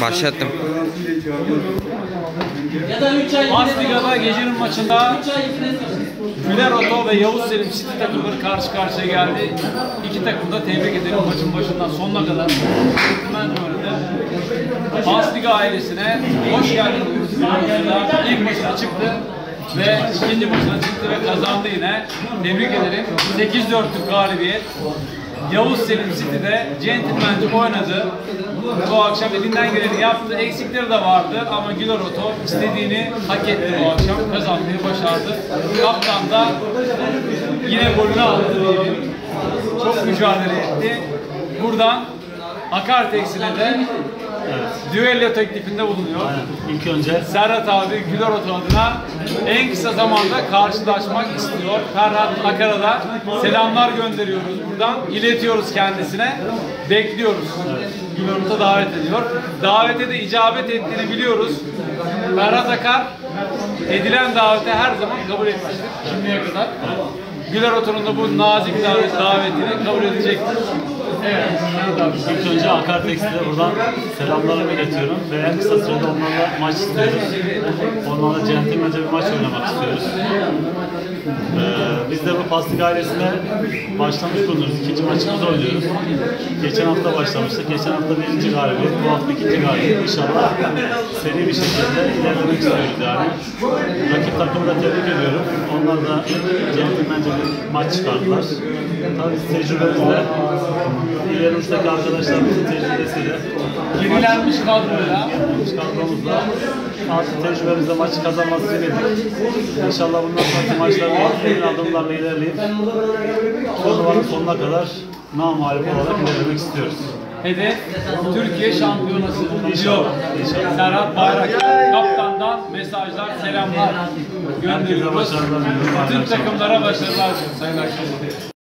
Başlattım. Asliga'da gecenin maçında Güler Oto ve Yavuz Selim City takımları karşı karşıya geldi. İki takım da tebrik ederim maçın başından sonuna kadar. Ben böyle Asliga ailesine hoş geldiniz. İlk maçına çıktı ve ikinci maçına çıktı ve kazandı yine. Tebrik ederim. 8-4'lük galibiyet. Yavuz Selim City'de centilmence oynadı. Bu akşam elinden geleni yaptı. Eksikleri de vardı ama Güler Oto istediğini hak etti bu akşam. Kazanmayı başardı. Kaptan da yine golünü aldı diyelim. Çok mücadele etti. Buradan Akartex'ine de düello teklifinde bulunuyor. İlk önce Serhat abi Güler Oto adına en kısa zamanda karşılaşmak istiyor. Ferhat Akar'a da selamlar gönderiyoruz buradan. İletiyoruz kendisine. Bekliyoruz. Güler Oto davet ediyor. Davete de icabet ettiğini biliyoruz. Ferhat Akar edilen davete her zaman kabul etmiştir şimdiye kadar. Güler Oto'nun da bu nazik davet, davetini kabul edecektir. Evet. İlk önce Akartex'e buradan selamlarımı iletiyorum ve en kısa sürede onlarla maç istiyoruz. Onlarla centilmence bir maç oynamak istiyoruz. Ee, biz de bu Pastik ailesine başlamış bulunuyoruz. İkinci maçımızı oynuyoruz. Geçen hafta başlamıştık. Geçen hafta birinci galibiyet, bu hafta ikinci galibiyet. İnşallah seri bir şekilde ilerlemek istiyoruz yani. Rakip takımı da tebrik ediyorum. Onlar da centilmence bir maç çıkardılar. Tabii tecrübemizle ileri uçtaki arkadaşlarımızın tecrübesiyle Yenilenmiş kadroyla kadromuzla artık tecrübemizle maçı kazanması bildik. İnşallah bundan sonraki maçlarda yeni adımlarla ilerleyip turnuvanın sonuna kadar namalip olarak ilerlemek istiyoruz. Hedef Türkiye şampiyonası diyor. İnşallah. Serhat Bayrak kaptandan mesajlar, selamlar gönderiyoruz. Bütün takımlara başarılar diliyorum Sayın Akşener.